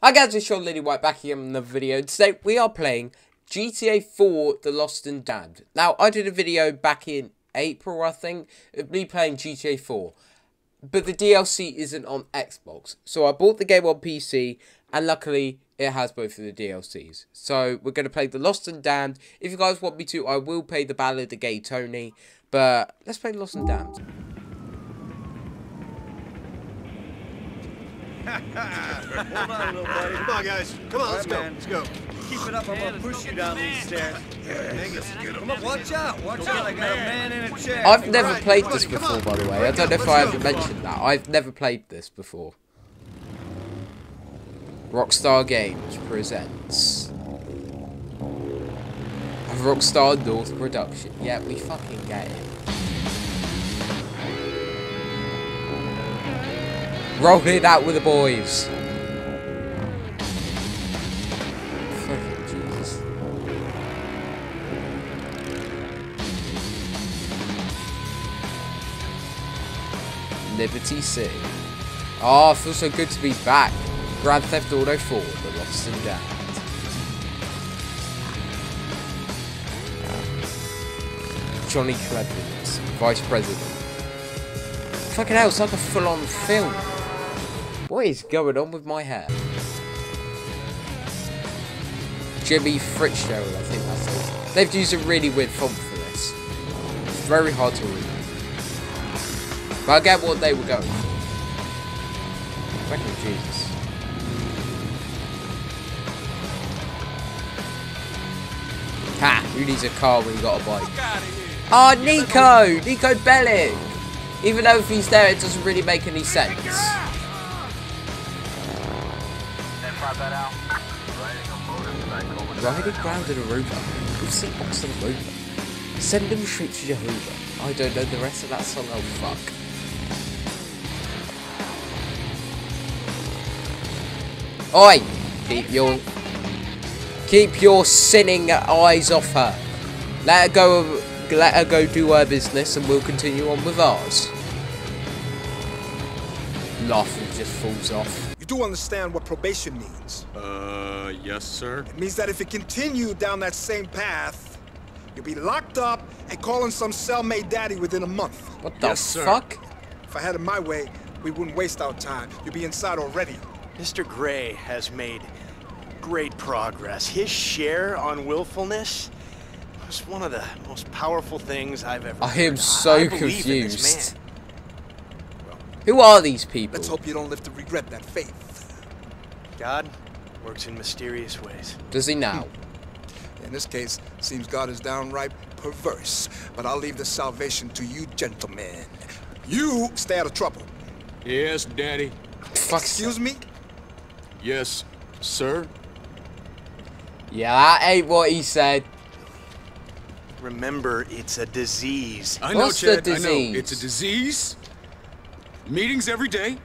Hi guys, it's Sean Lillywhite back here in the video. Today we are playing GTA 4 The Lost and Damned. Now, I did a video back in April, I think, of me playing GTA 4. But the DLC isn't on Xbox. So I bought the game on PC, and luckily it has both of the DLCs. So we're going to play The Lost and Damned. If you guys want me to, I will play The Ballad of Gay Tony. But let's play The Lost and Damned. Hold on, little buddy. Come on, guys. Come on, let's go. Let's go. Keep it up, I'm gonna push you down these stairs. Angus, Come on, watch out, watch out. I got a man in a chair. I've never Alright, played come this before, by the way. I don't know if I ever mentioned that. I've never played this before. Rockstar Games presents a Rockstar North production. Yeah, we fucking get it. Roll it out with the boys. Fucking Jesus. Liberty City. Ah, oh, it feels so good to be back. Grand Theft Auto 4, The Lost and Damned. Johnny Clemens, Vice President. Fucking hell, it's like a full-on film. What is going on with my hair? Jimmy Fitzgerald, I think that's it. They've used a really weird font for this. It's very hard to read. But I get what they were going for. Fucking Jesus. Ha! Who needs a car when you got a bike? Oh, Niko! Niko Bellic! Even though if he's there, it doesn't really make any sense. Riding ground in a rover. We've seen Oxen Rover. Send him straight to Jehovah. I don't know the rest of that song, oh fuck. Oi! Keep your keep your sinning eyes off her. Let her go. Let her go do her business, and we'll continue on with ours. Laughing just falls off. You do understand what probation means. Uh, yes, sir. It means that if you continue down that same path, you'll be locked up and calling some cellmate daddy within a month. What the Yes, sir. fuck? If I had it my way, we wouldn't waste our time. You'd be inside already. Mr. Grey has made great progress. His share on willfulness was one of the most powerful things I've ever I am so I believe in this confused. Man. Who are these people? Let's hope you don't live to regret that faith. God works in mysterious ways. Does he now? Hmm. In this case, seems God is downright perverse. But I'll leave the salvation to you gentlemen. You stay out of trouble. Yes, Daddy. Fuck. Excuse me? Yes, sir. Yeah, that ain't what he said. Remember, it's a disease. I know, What's the Chad. I know. It's a disease. Meetings every day.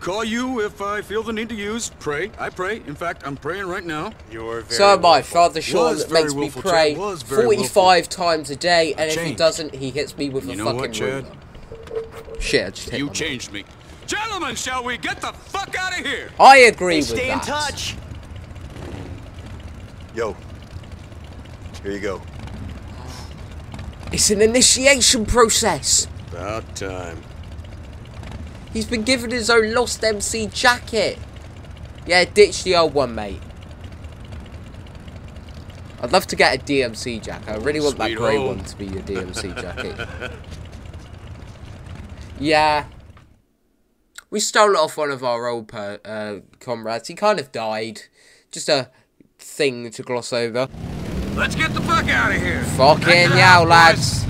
Call you if I feel the need to use. Pray. I pray. In fact, I'm praying right now. You're very So am I, willful. Father Sean Was that very makes me pray Chad, was very 45 times a day, and if he doesn't, he hits me with You a know fucking what, Chad? ruler. Shit, I just hit You my- changed me. Gentlemen, shall we get the fuck out of here? I agree Hey, with stay in touch. Yo, here you go. It's an initiation process. About time. He's been given his own Lost MC jacket. Yeah, ditch the old one, mate. I'd love to get a DMC jacket. I really want that grey one to be your DMC jacket. Yeah. We stole it off one of our old per, uh, comrades. He kind of died. Just a thing to gloss over. Let's get the fuck out of here. Fucking yow, lads.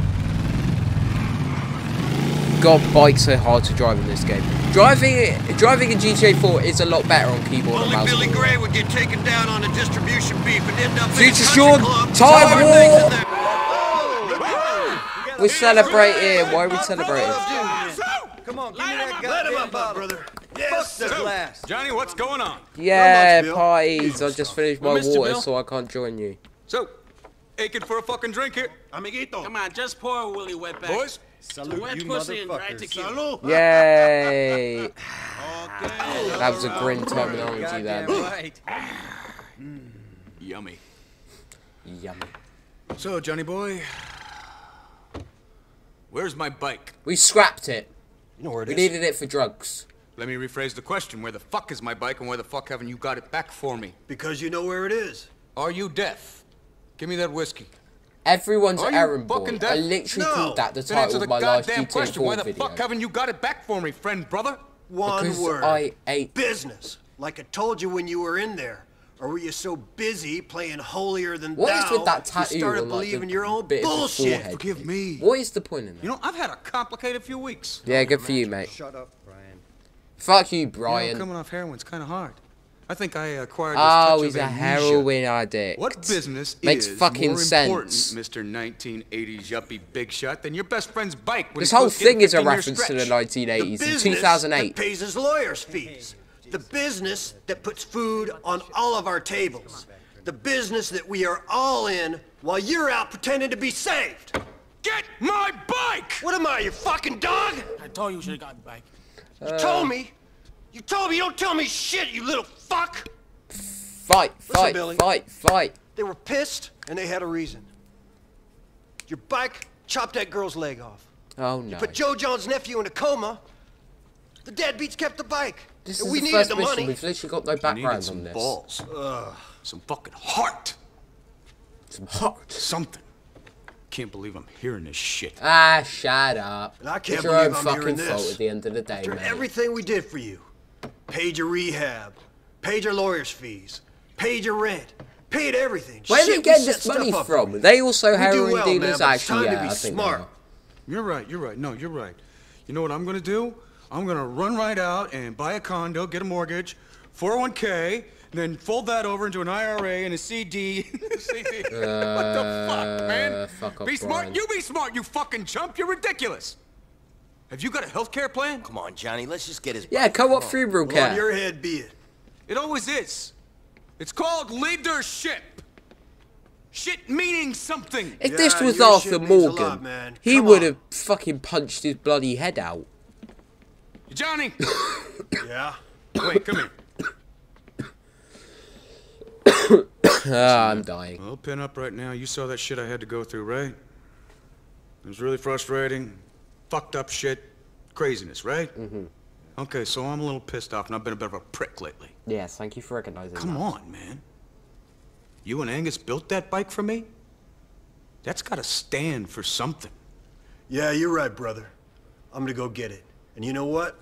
God, bikes are hard to drive in this game. Driving driving in GTA 4 is a lot better on keyboard and Only mouse. Billy Grey would get taken down on a distribution beef and end up in a Future Sean, club. time war. in. We're celebrating. Why are we celebrating? Come on, give me that goddamn bottle. brother. Fuck the glass. Johnny, what's going on? Yeah, Bill. parties. I just finished my We missed you, water, Bill. so I can't join you. So, aching for a fucking drink here? Amiguito. Come on, just pour a Willie Wetback. Boys, Salute Wet you pussy and motherfuckers. to kill. Salute. Yay! Okay. That was a grin terminology Goddamn then. right. Yummy. Yummy. So, Johnny boy, where's my bike? We scrapped it. You know where it We is? needed it for drugs. Let me rephrase the question. Where the fuck is my bike and where the fuck haven't you got it back for me? Because you know where it is. Are you deaf? Give me that whiskey. Everyone's Are you errand boy. fucking deaf? I literally No. called that the Then title of my last goddamn GTA question. Why the video. fuck haven't you got it back for me, friend, brother? One Because word. I ate. Business. Like I told you when you were in there. Or were you so busy playing holier than What is thou? with that tattoo You started on, like, believing your own bit of his bullshit. forehead? Forgive me. What is the point in that? You know, I've had a complicated few weeks. Yeah, good for you, mate. Shut up, Brian. Fuck you, You know, Brian. coming off heroin's kind of hard. I think I acquired this Oh, touch he's of a amnesia. heroin addict. What business Makes is fucking more sense. important, Mr. 1980s yuppie big shot, than your best friend's bike? This whole supposed to get thing is a reference to the stretch? 1980s. The In business 2008. that pays his lawyer's fees. The business that puts food on all of our tables. The business that we are all in while you're out pretending to be saved. Get my bike! What am I, your fucking dog? I told you you should have gotten back. You told uh, me. You told me. You don't tell me shit, you little fuck. Fight, fight, Billy. fight, fight. They were pissed, and they had a reason. Your bike chopped that girl's leg off. Oh no. You Put Joe John's nephew in a coma. The deadbeats kept the bike. This and is we the needed first the mission. money. We've literally got no I needed background some on this. balls. Some fucking heart. Some heart. Something. Can't believe I'm hearing this shit. Ah, shut up. And I can't it's your own I'm fucking hearing fault at the end of the day, After mate. everything we did for you, paid your rehab, paid your lawyer's fees, paid your rent, paid everything. Where are Shit, they we getting this money stuff up for from? they also We do heroin well, dealers? but it's Actually, time yeah, to be I think smart. You're right, you're right. No, you're right. You know what I'm gonna do? I'm gonna run right out and buy a condo, get a mortgage, 401k, then fold that over into an IRA and a CD. CD. what the fuck, man? Uh, fuck off, be smart. Brian. You be smart, you fucking chump. You're ridiculous. Have you got a health care plan? Come on, Johnny. Let's just get his. Yeah, bike. co-op Come on. funeral Well, on your head be it. It always is. It's called leadership. Shit meaning something. If this was Arthur shit means a Morgan, lot, man. he would have fucking punched his bloody head out. Johnny, Yeah. wait, come here. Ah, I'm dying. Well, pin up right now. You saw that shit I had to go through, right? It was really frustrating. Fucked up shit. Craziness, right? Mm-hmm. Okay, so I'm a little pissed off and I've been a bit of a prick lately. Yes, thank you for recognizing Come that. on, man. You and Angus built that bike for me? That's gotta stand for something. Yeah, you're right, brother. I'm gonna go get it. And you know what?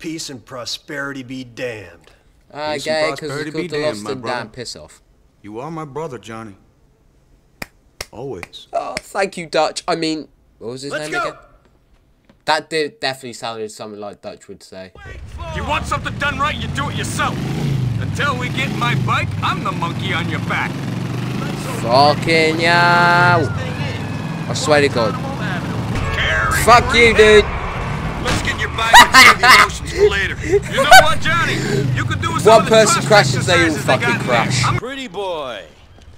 Peace and prosperity be damned. Ah, Peace and gay, because prosperity it's be called the damned, Lost my and brother. Damn piss off. You are my brother, Johnny. Always. Oh, thank you, Dutch. I mean, what was his Let's name go. again? That did definitely sounded something like Dutch would say. You want something done right, you do it yourself. Until we get my bike, I'm the monkey on your back. Fucking yow! I swear to God. Fuck you, dude. Let's get your bike and save the emotions for later. You know what, Johnny? You could do with One some of the person crashes, they all fucking crash. I'm Pretty boy,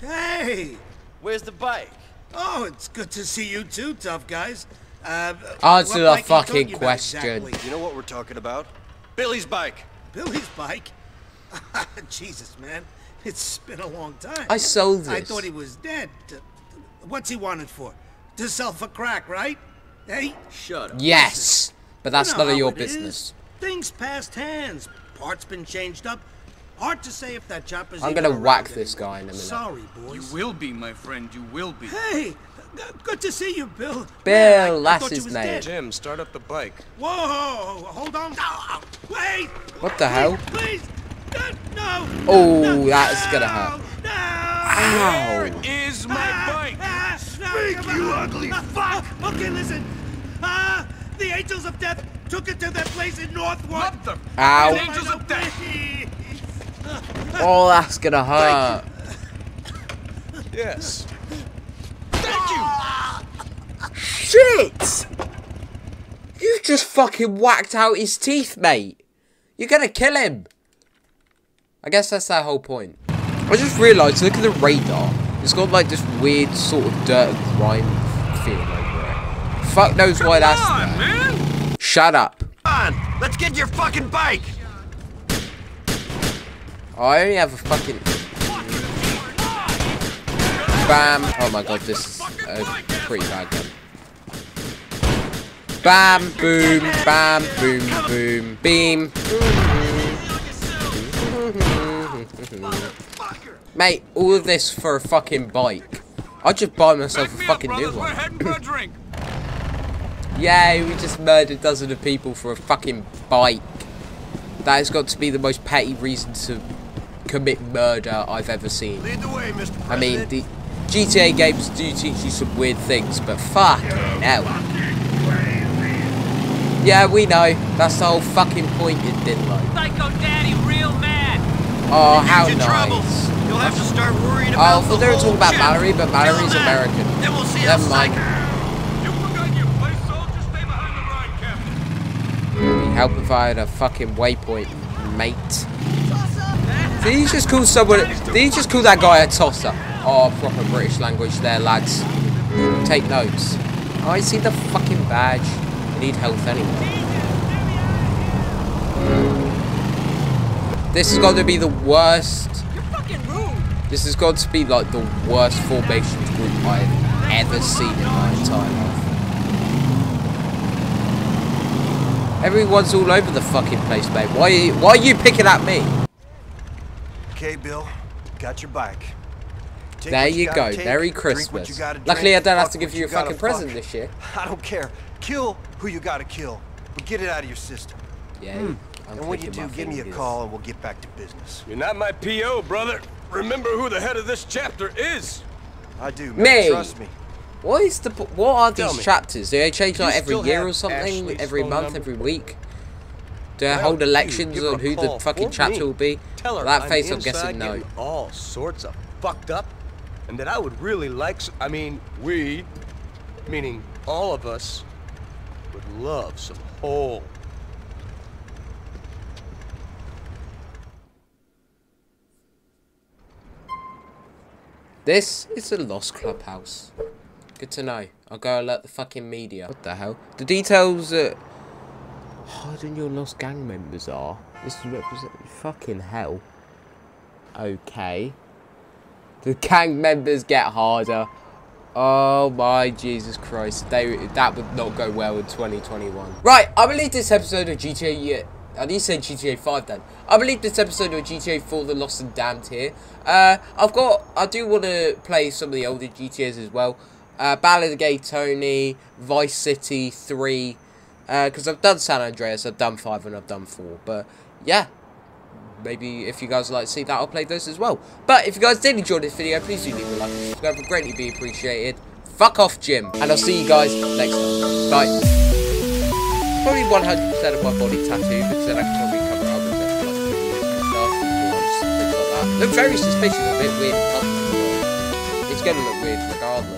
Hey! where's the bike? Oh, it's good to see you too, tough guys. Uh, Answer the fucking question. exactly? You know what we're talking about? Billy's bike. Billy's bike? Jesus, man. It's been a long time. I sold this. I thought he was dead. What's he wanted for? To sell for crack, right? Hey? Shut up. Yes, but that's You know none of your it is. business. Things passed hands. Parts been changed up. Hard to say if that chopper's I'm gonna whack this anymore. guy in a minute. Sorry, boys. You will be, my friend. You will be. Hey! G- Good to see you, Bill. Bill, Man, I- I that's thought his name. dead. Jim, start up the bike. Whoa! Hold on. No, wait! What the hell? Please! No! no Oh, no, that's no, gonna hurt. No! Ow! Is my bike. Ah, no, you ugly fuck! okay, listen. Ah, the Angels of Death took it to their place in Northwood. What the? Ow. The Angels of Death. Oh, that's gonna hurt. Yes. Shit! You just fucking whacked out his teeth, mate. You're gonna kill him. I guess that's that whole point. I just realised, look at the radar. It's got like this weird sort of dirt and grime feel over it. fuck knows why that's on, there. man! Shut up. Come on, let's get your fucking bike. Oh, I only have a fucking... Bam. Oh my god, this is a pretty bad gun. Bam, boom, bam, boom, boom, beam. Mate, all of this for a fucking bike. I'll just buy myself a fucking new one. Yeah, we just murdered dozens of people for a fucking bike. That has got to be the most petty reason to commit murder I've ever seen. Way. I mean, the GTA games do teach you some weird things, but fuck fucking hell. Yeah, we know. That's the whole fucking point in Dinlo. Psycho Daddy real mad. Oh, how you nice. You'll have to start worrying Oh, about I thought the they were whole talking about. Mallory, but Mallory's. American. Then we'll see Never mind. psycho- You forgot your place, soldier. Stay behind the ride, Captain. Help provide a fucking waypoint, mate. Did he just call someone? Did he just call that guy a tosser? Oh, proper British language there, lads. Take notes. Oh, I see the fucking badge. I need health anyway. This has got to be the worst. This has got to be like the worst formations group I've ever seen in my entire life. Everyone's all over the fucking place, mate. Why? Are you, why are you picking at me? Okay, Bill. Got your bike. Take There what you go. take, Merry Christmas. you Luckily, I don't have to give you a gotta fucking present fuck. this year. I don't care. Kill who you gotta kill, but get it out of your system. Yeah. Hmm. I'm and when you do, give me a call and we'll get back to business. You're not my PO, brother. Remember who the head of this chapter is. I do, man. Me. Trust me. What is the? What are Tell these me, chapters? Do they change you like every year or something? Ashley's Every month? number? Every week? Do they hold elections on who the fucking for chapter me? will be? Tell her that I'm face, I'm guessing no. all sorts of fucked up, and that I would really like. I mean, we, meaning all of us, would love some whole. This is a lost clubhouse. Good to know. I'll go alert the fucking media. What the hell? The details that hiding your lost gang members are. This is represent fucking hell. Okay. The gang members get harder. Oh my Jesus Christ. They that would not go well in 2021. Right, I believe this episode of GTA yeah, I need to say GTA 5 then. I believe this episode of GTA 4 The Lost and Damned here. Uh, I've got, I do want to play some of the older GTAs as well. Uh, Ballad of Gay Tony, Vice City 3. Because I've done San Andreas, I've done 5 and I've done 4. But yeah, maybe if you guys would like to see that, I'll play those as well. But if you guys did enjoy this video, please do leave a like subscribe. Would greatly be appreciated. Fuck off, Jim. And I'll see you guys next time. Bye probably 100% of my body tattooed, because then I can probably cover up with it, like stuff, things like that. Look very suspicious, a bit weird. It's gonna look weird regardless.